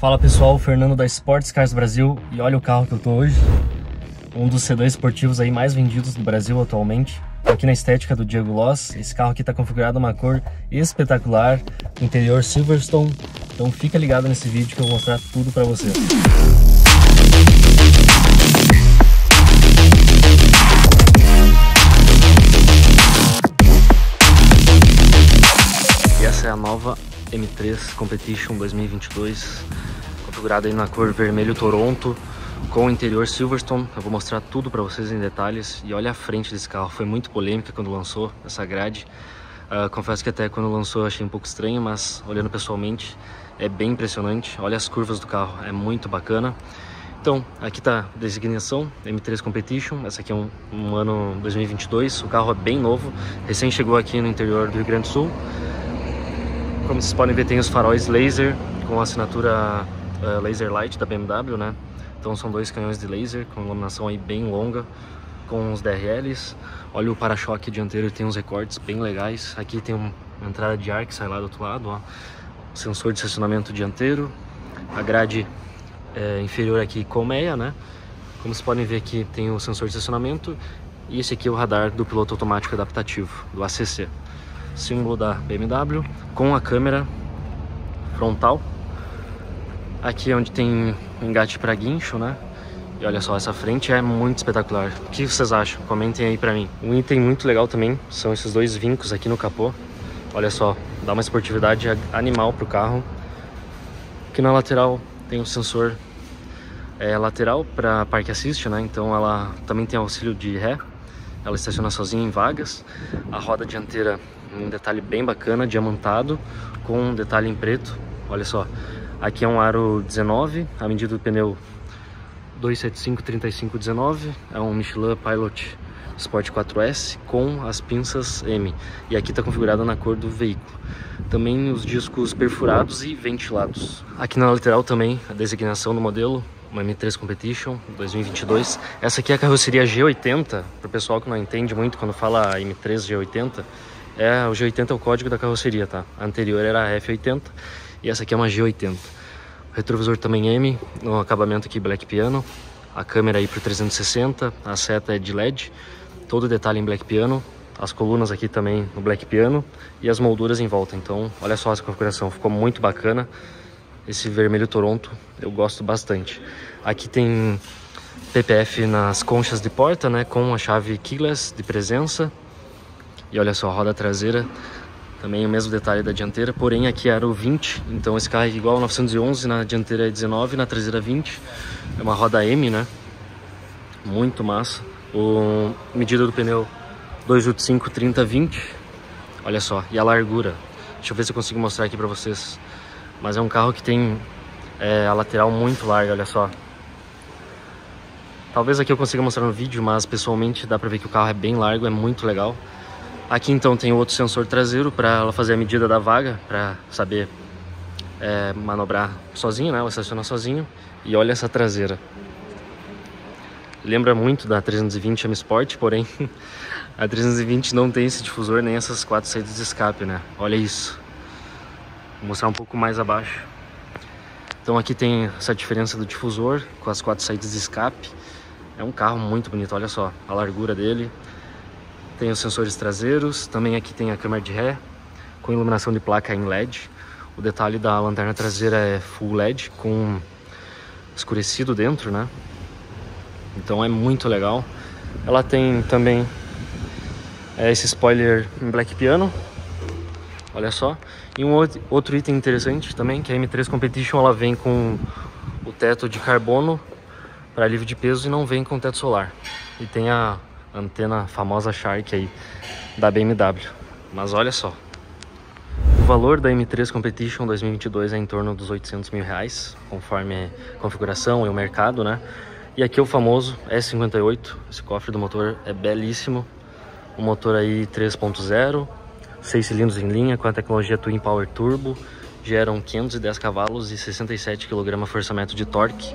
Fala pessoal, Fernando da Sports Cars Brasil e olha o carro que eu tô hoje. Um dos sedãs esportivos aí mais vendidos do Brasil atualmente. Aqui na estética do Diego Loss. Esse carro aqui tá configurado uma cor espetacular, interior Silverstone. Então fica ligado nesse vídeo que eu vou mostrar tudo para você. E essa é a nova M3 Competition 2022, configurada aí na cor vermelho Toronto, com o interior Silverstone. Eu vou mostrar tudo para vocês em detalhes. E olha a frente desse carro, foi muito polêmica quando lançou essa grade. Uh, confesso que até quando lançou achei um pouco estranho, mas olhando pessoalmente é bem impressionante. Olha as curvas do carro, é muito bacana. Então, aqui está a designação M3 Competition, essa aqui é um, um, ano 2022, o carro é bem novo, recém chegou aqui no interior do Rio Grande do Sul. Como vocês podem ver, tem os faróis laser com assinatura uh, Laser Light da BMW, né? Então são dois canhões de laser com iluminação aí bem longa, com os DRLs. Olha o para-choque dianteiro, tem uns recortes bem legais. Aqui tem uma entrada de ar que sai lá do outro lado, ó. Sensor de estacionamento dianteiro, a grade é, inferior aqui colmeia, né? Como vocês podem ver aqui tem o sensor de estacionamento e esse aqui é o radar do piloto automático adaptativo, do ACC. Símbolo da BMW com a câmera frontal. Aqui é onde tem engate para guincho, né? E olha só, essa frente é muito espetacular. O que vocês acham? Comentem aí pra mim. Um item muito legal também são esses dois vincos aqui no capô. Olha só, dá uma esportividade animal pro carro. Aqui na lateral tem um sensor é, lateral para parque assist, né? Então ela também tem auxílio de ré. Ela estaciona sozinha em vagas. A roda dianteira, um detalhe bem bacana, diamantado, com um detalhe em preto. Olha só, aqui é um aro 19, a medida do pneu 275-35-19, é um Michelin Pilot Sport 4S com as pinças M. E aqui está configurada na cor do veículo. Também os discos perfurados e ventilados. Aqui na lateral também a designação do modelo, uma M3 Competition 2022. Essa aqui é a carroceria G80, para o pessoal que não entende muito quando fala M3 G80. É, o G80 é o código da carroceria, tá? A anterior era a F80 e essa aqui é uma G80. O retrovisor também M, no acabamento aqui Black Piano. A câmera aí para 360, a seta é de LED todo detalhe em black piano, as colunas aqui também no black piano e as molduras em volta. Então, olha só essa configuração, ficou muito bacana. Esse vermelho Toronto eu gosto bastante. Aqui tem PPF nas conchas de porta, né, com a chave keyless de presença. E olha só, a roda traseira também o mesmo detalhe da dianteira, porém aqui era o 20, então esse carro é igual ao 911, na dianteira é 19, na traseira 20. É uma roda M, né? Muito massa. O medida do pneu 285 30 20 olha só e a largura? Deixa eu ver se eu consigo mostrar aqui para vocês. Mas é um carro que tem é, a lateral muito larga olha só. Talvez aqui eu consiga mostrar no vídeo mas pessoalmente dá para ver que o carro é bem largo é muito legal aqui então tem outro sensor traseiro para ela fazer a medida da vaga para saber é, manobrar sozinho né ela estaciona sozinho e olha essa traseira Lembra muito da 320 M Sport, porém a 320 não tem esse difusor nem essas quatro saídas de escape, né? Olha isso. Vou mostrar um pouco mais abaixo. Então aqui tem essa diferença do difusor com as quatro saídas de escape. É um carro muito bonito, olha só a largura dele. Tem os sensores traseiros, também aqui tem a câmera de ré com iluminação de placa em LED. O detalhe da lanterna traseira é full LED com escurecido dentro, né? Então é muito legal. Ela tem também é, esse spoiler em black piano. Olha só. E um outro item interessante também, que a M3 Competition ela vem com o teto de carbono para alívio de peso e não vem com teto solar. E tem a antena famosa Shark aí da BMW. Mas olha só. O valor da M3 Competition 2022 é em torno dos 800 mil reais, conforme a configuração e o mercado, né? E aqui é o famoso S58, esse cofre do motor é belíssimo. O motor aí 3.0, 6 cilindros em linha com a tecnologia Twin Power Turbo, geram 510 cavalos e 67 kg forçamento de torque.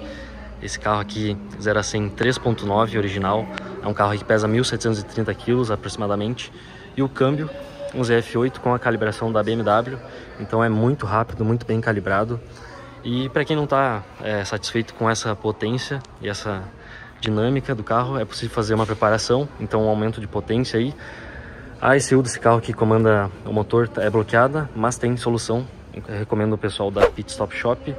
Esse carro aqui 0 a 100 3.9 original, é um carro que pesa 1.730 kg aproximadamente. E o câmbio, um ZF8 com a calibração da BMW, então é muito rápido, muito bem calibrado. E para quem não está é, satisfeito com essa potência e essa dinâmica do carro, é possível fazer uma preparação, então um aumento de potência aí. A ECU desse carro que comanda o motor é bloqueada, mas tem solução. Eu recomendo o pessoal da Pit Stop Shop.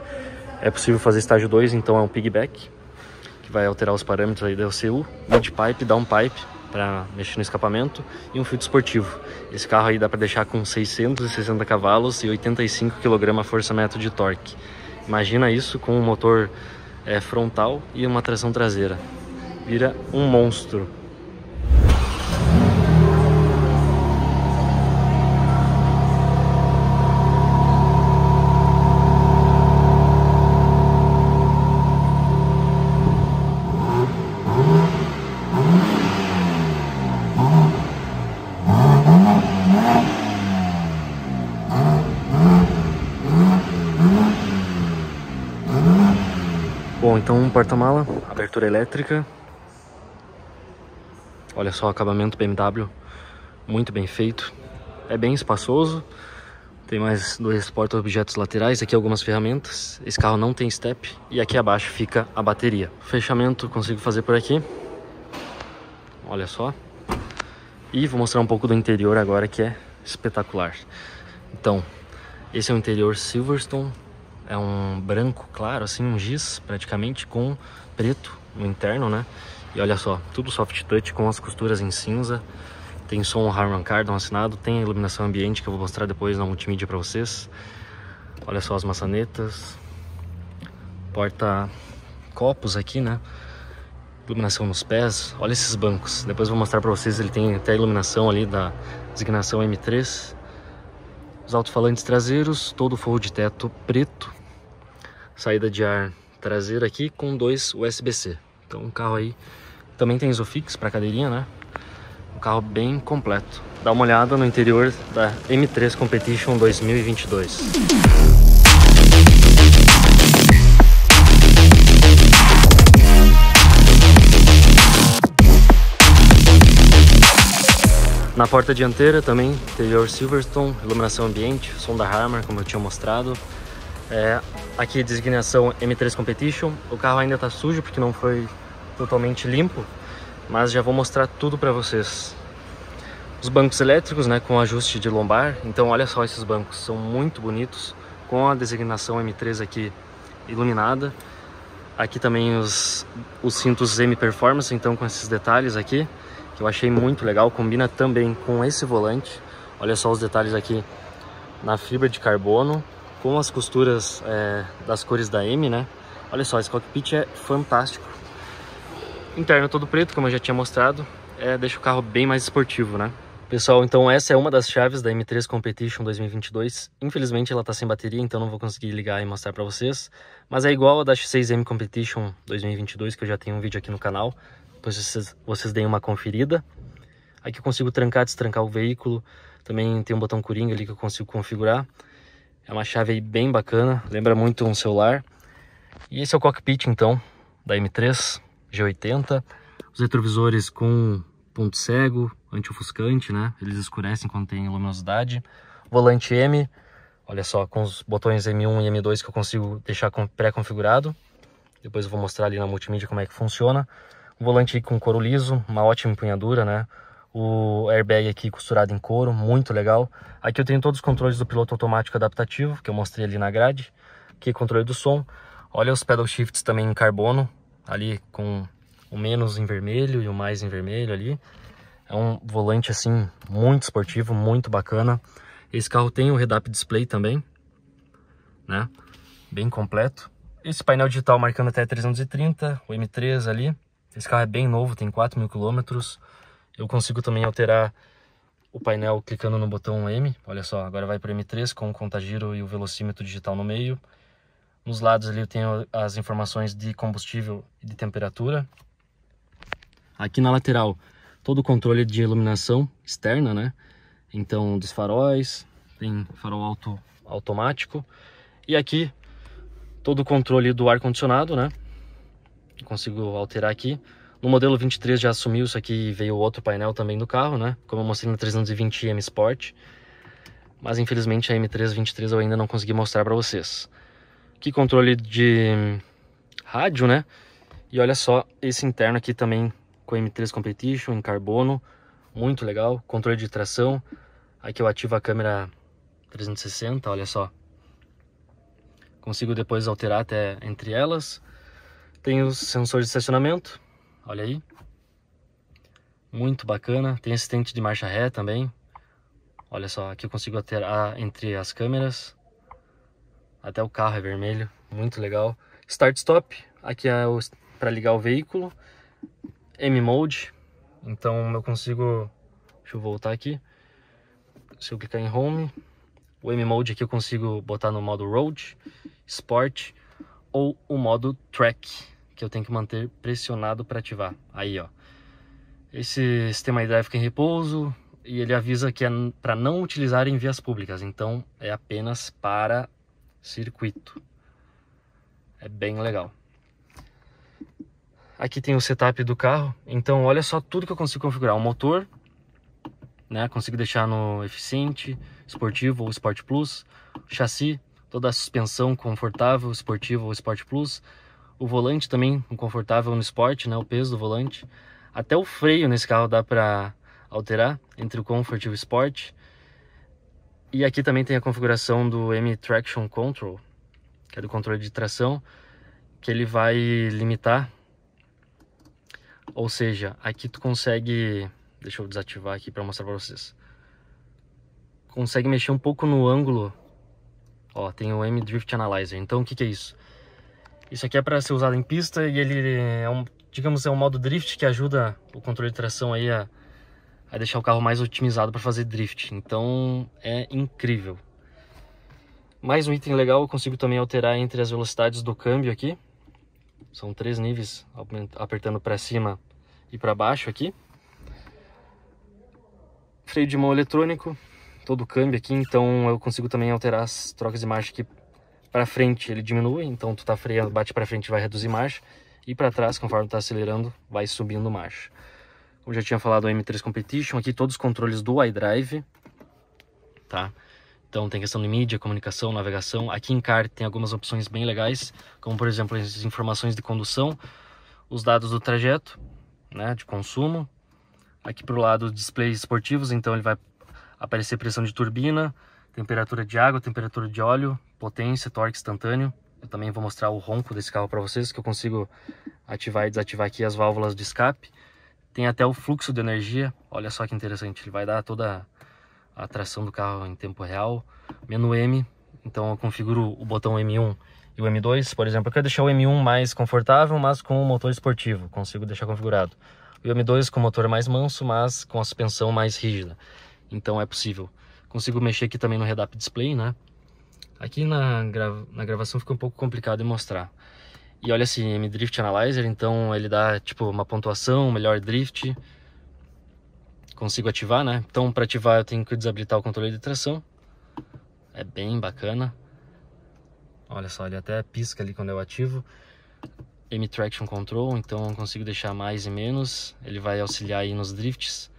É possível fazer estágio 2, então é um pigback, que vai alterar os parâmetros aí da ECU, mid pipe, down pipe, para mexer no escapamento e um filtro esportivo. Esse carro aí dá para deixar com 660 cavalos e 85 kg força-metro de torque. Imagina isso com um motor é, frontal e uma tração traseira. Vira um monstro. Então um porta-mala, abertura elétrica. Olha só o acabamento BMW, muito bem feito. É bem espaçoso. Tem mais dois porta-objetos laterais, aqui algumas ferramentas. Esse carro não tem step e aqui abaixo fica a bateria. Fechamento consigo fazer por aqui. Olha só. E vou mostrar um pouco do interior agora que é espetacular. Então, esse é o interior Silverstone é um branco claro, assim, um giz praticamente com preto no interno, né? E olha só, tudo soft touch com as costuras em cinza. Tem som Harman Kardon assinado, tem iluminação ambiente que eu vou mostrar depois na multimídia para vocês. Olha só as maçanetas. Porta copos aqui, né? Iluminação nos pés. Olha esses bancos. Depois eu vou mostrar para vocês, ele tem até a iluminação ali da designação M3. Os alto-falantes traseiros, todo forro de teto preto saída de ar traseira aqui com dois USB-C. Então o carro aí também tem Isofix para cadeirinha, né? Um carro bem completo. Dá uma olhada no interior da M3 Competition 2022. Na porta dianteira também, interior Silverstone, iluminação ambiente, som da como eu tinha mostrado. É, aqui designação M3 Competition. O carro ainda está sujo porque não foi totalmente limpo, mas já vou mostrar tudo para vocês. Os bancos elétricos, né, com ajuste de lombar. Então olha só esses bancos, são muito bonitos, com a designação M3 aqui iluminada. Aqui também os, os cintos M Performance, então com esses detalhes aqui, que eu achei muito legal, combina também com esse volante. Olha só os detalhes aqui na fibra de carbono, com as costuras é, das cores da M, né? Olha só, esse cockpit é fantástico. Interno todo preto, como eu já tinha mostrado, é, deixa o carro bem mais esportivo, né? Pessoal, então essa é uma das chaves da M3 Competition 2022. Infelizmente ela está sem bateria, então não vou conseguir ligar e mostrar para vocês. Mas é igual a da X6M Competition 2022, que eu já tenho um vídeo aqui no canal. Depois vocês, vocês deem uma conferida. Aqui eu consigo trancar, destrancar o veículo. Também tem um botão coringa ali que eu consigo configurar. É uma chave bem bacana, lembra muito um celular. E esse é o cockpit então da M3 G80. Os retrovisores com ponto cego, anti-ofuscante, né? Eles escurecem quando tem luminosidade. Volante M, olha só, com os botões M1 e M2 que eu consigo deixar pré-configurado. Depois eu vou mostrar ali na multimídia como é que funciona. O volante com couro liso, uma ótima empunhadura, né? o airbag aqui costurado em couro, muito legal. Aqui eu tenho todos os controles do piloto automático adaptativo, que eu mostrei ali na grade. Aqui controle do som. Olha os pedal shifts também em carbono, ali com o menos em vermelho e o mais em vermelho ali. É um volante assim muito esportivo, muito bacana. Esse carro tem o Redap Display também, né? Bem completo. Esse painel digital marcando até 330, o M3 ali. Esse carro é bem novo, tem 4 mil quilômetros. Eu consigo também alterar o painel clicando no botão M. Olha só, agora vai para M3 com o contagiro e o velocímetro digital no meio. Nos lados ali eu tenho as informações de combustível e de temperatura. Aqui na lateral, todo o controle de iluminação externa, né? Então, dos faróis, tem farol auto, automático. E aqui, todo o controle do ar-condicionado, né? Consigo alterar aqui. No modelo 23 já assumiu isso aqui veio outro painel também do carro, né? Como eu mostrei no 320 M Sport. Mas infelizmente a M3 23 eu ainda não consegui mostrar para vocês. Aqui controle de rádio, né? E olha só esse interno aqui também com M3 Competition em carbono, muito legal. Controle de tração. Aqui eu ativo a câmera 360, olha só. Consigo depois alterar até entre elas. Tem os sensores de estacionamento, olha aí. Muito bacana. Tem assistente de marcha ré também. Olha só, aqui eu consigo alterar entre as câmeras. Até o carro é vermelho, muito legal. Start Stop, aqui é para ligar o veículo. M-Mode, então eu consigo... Deixa eu voltar aqui. Se eu clicar em Home, o M-Mode aqui eu consigo botar no modo Road, Sport ou o modo Track, que eu tenho que manter pressionado para ativar. Aí, ó. Esse sistema iDrive fica em repouso e ele avisa que é para não utilizar em vias públicas, então é apenas para circuito. É bem legal. Aqui tem o setup do carro, então olha só tudo que eu consigo configurar. O motor, né, consigo deixar no eficiente, esportivo ou Sport Plus. Chassi, toda a suspensão confortável, esportivo ou Sport Plus. O volante também, confortável no Sport, né, o peso do volante. Até o freio nesse carro dá para alterar entre o Comfort e o Sport. E aqui também tem a configuração do M Traction Control, que é do controle de tração, que ele vai limitar. Ou seja, aqui tu consegue, deixa eu desativar aqui para mostrar para vocês. Consegue mexer um pouco no ângulo. Ó, tem o M Drift Analyzer. Então o que que é isso? Isso aqui é para ser usado em pista e ele é um digamos, é um modo drift que ajuda o controle de tração aí a, a deixar o carro mais otimizado para fazer drift. Então é incrível. Mais um item legal, eu consigo também alterar entre as velocidades do câmbio aqui. São três níveis, apertando para cima e para baixo aqui. Freio de mão eletrônico, todo o câmbio aqui, então eu consigo também alterar as trocas de marcha aqui para frente, ele diminui, então tu tá freando, bate para frente vai reduzir marcha e para trás, conforme está acelerando, vai subindo marcha. Como já tinha falado, o M3 Competition, aqui todos os controles do iDrive, tá? Então tem questão de mídia, comunicação, navegação. Aqui em CAR tem algumas opções bem legais, como por exemplo as informações de condução, os dados do trajeto, né, de consumo. Aqui para o lado, displays esportivos, então ele vai aparecer pressão de turbina, temperatura de água, temperatura de óleo, potência, torque instantâneo. Eu também vou mostrar o ronco desse carro para vocês, que eu consigo ativar e desativar aqui as válvulas de escape. Tem até o fluxo de energia, olha só que interessante, ele vai dar toda a tração do carro em tempo real. Menu M, então eu configuro o botão M1 e o M2, por exemplo, eu quero deixar o M1 mais confortável, mas com o motor esportivo, consigo deixar configurado. O M2 com o motor mais manso, mas com a suspensão mais rígida, então é possível. Consigo mexer aqui também no head-up display, né? Aqui na, grava na gravação fica um pouco complicado de mostrar. E olha assim, M-Drift Analyzer, então ele dá tipo uma pontuação, melhor drift. Consigo ativar, né? Então para ativar eu tenho que desabilitar o controle de tração. É bem bacana. Olha só, ele até pisca ali quando eu ativo. M-Traction Control, então eu consigo deixar mais e menos. Ele vai auxiliar aí nos drifts.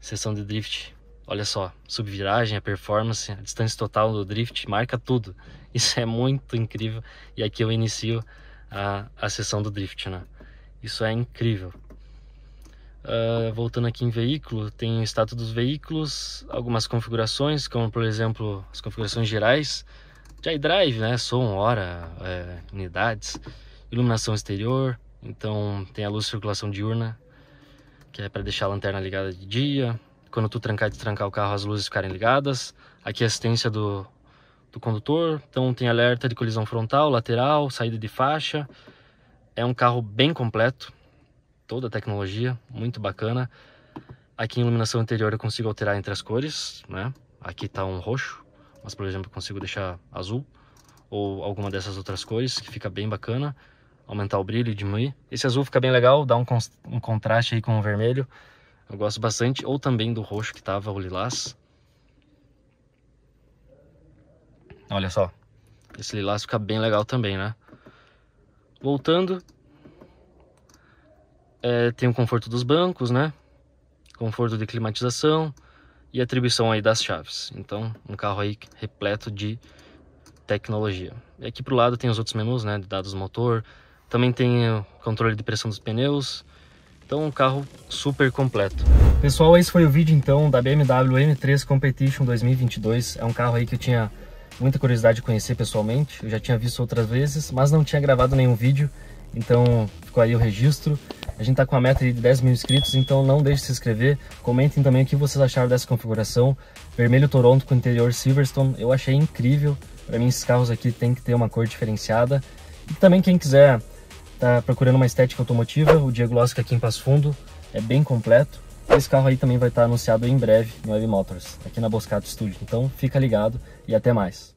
Seção de drift Olha só, subviragem, a performance, a distância total do drift, marca tudo. Isso é muito incrível. E aqui eu inicio a, a sessão do drift, né? Isso é incrível. Uh, voltando aqui em veículo, tem o status dos veículos, algumas configurações, como por exemplo as configurações gerais de iDrive, né? Som, hora, é, unidades, iluminação exterior, então tem a luz de circulação diurna, que é para deixar a lanterna ligada de dia, quando tu trancar e destrancar o carro, as luzes ficarem ligadas. Aqui a assistência do, do condutor. Então tem alerta de colisão frontal, lateral, saída de faixa. É um carro bem completo. Toda a tecnologia, muito bacana. Aqui em iluminação interior eu consigo alterar entre as cores, né? Aqui está um roxo, mas por exemplo eu consigo deixar azul ou alguma dessas outras cores que fica bem bacana. Aumentar o brilho e diminuir. Esse azul fica bem legal, dá um, um contraste aí com o vermelho. Eu gosto bastante, ou também do roxo que tava o lilás. Olha só, esse lilás fica bem legal também, né? Voltando, é, tem o conforto dos bancos, né? Conforto de climatização e atribuição aí das chaves. Então, um carro aí repleto de tecnologia. E aqui pro lado tem os outros menus, né, de dados do motor, também tem o controle de pressão dos pneus, então um carro super completo. Pessoal, esse foi o vídeo então da BMW M3 Competition 2022. É um carro aí que eu tinha muita curiosidade de conhecer pessoalmente. Eu já tinha visto outras vezes, mas não tinha gravado nenhum vídeo. Então ficou aí o registro. A gente tá com a meta de 10 mil inscritos, então não deixe de se inscrever. Comentem também o que vocês acharam dessa configuração. Vermelho Toronto com interior Silverstone, eu achei incrível. Para mim esses carros aqui tem que ter uma cor diferenciada. E também quem quiser tá procurando uma estética automotiva, o diagnóstico aqui em Passo Fundo é bem completo. Esse carro aí também vai estar anunciado em breve no Web Motors, aqui na Boscato Studio. Então fica ligado e até mais.